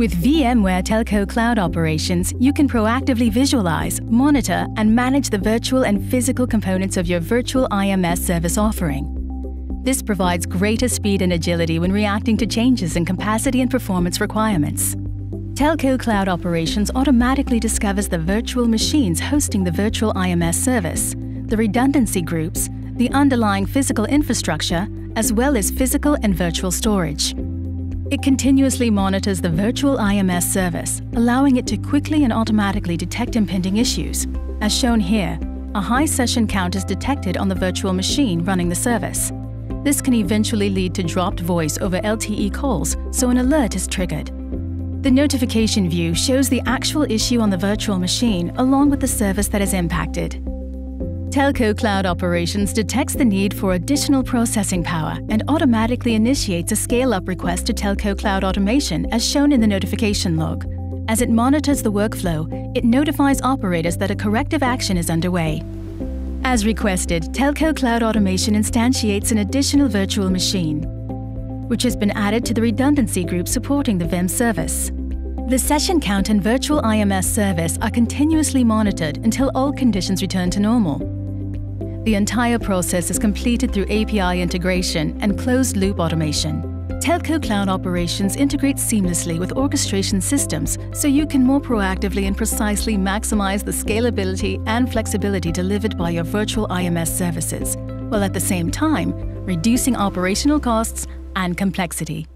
With VMware Telco Cloud Operations, you can proactively visualize, monitor, and manage the virtual and physical components of your virtual IMS service offering. This provides greater speed and agility when reacting to changes in capacity and performance requirements. Telco Cloud Operations automatically discovers the virtual machines hosting the virtual IMS service, the redundancy groups, the underlying physical infrastructure, as well as physical and virtual storage. It continuously monitors the virtual IMS service, allowing it to quickly and automatically detect impending issues. As shown here, a high session count is detected on the virtual machine running the service. This can eventually lead to dropped voice over LTE calls, so an alert is triggered. The notification view shows the actual issue on the virtual machine along with the service that is impacted. Telco Cloud Operations detects the need for additional processing power and automatically initiates a scale-up request to Telco Cloud Automation as shown in the notification log. As it monitors the workflow, it notifies operators that a corrective action is underway. As requested, Telco Cloud Automation instantiates an additional virtual machine, which has been added to the redundancy group supporting the vIMS service. The session count and virtual IMS service are continuously monitored until all conditions return to normal. The entire process is completed through API integration and closed-loop automation. Telco Cloud Operations integrates seamlessly with orchestration systems so you can more proactively and precisely maximize the scalability and flexibility delivered by your virtual IMS services, while at the same time reducing operational costs and complexity.